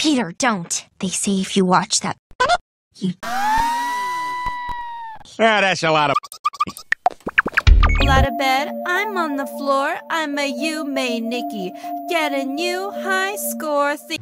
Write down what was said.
Peter, don't. They say if you watch that, you. Ah, that's a lot of. Out of bed, I'm on the floor. I'm a Yume Nikki. Get a new high score. See,